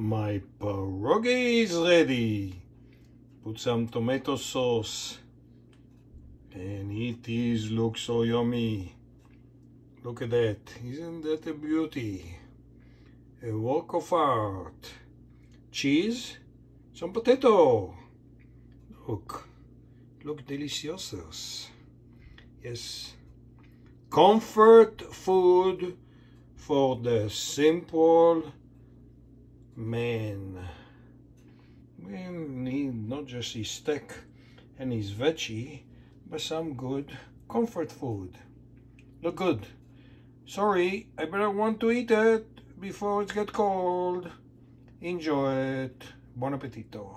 My pierogi is ready. Put some tomato sauce. And it is looks so yummy. Look at that. Isn't that a beauty? A work of art. Cheese. Some potato. Look. Look deliciosos. Yes. Comfort food for the simple man. We need not just his steak and his veggie, but some good comfort food. Look good. Sorry, I better want to eat it before it gets cold. Enjoy it. Buon appetito.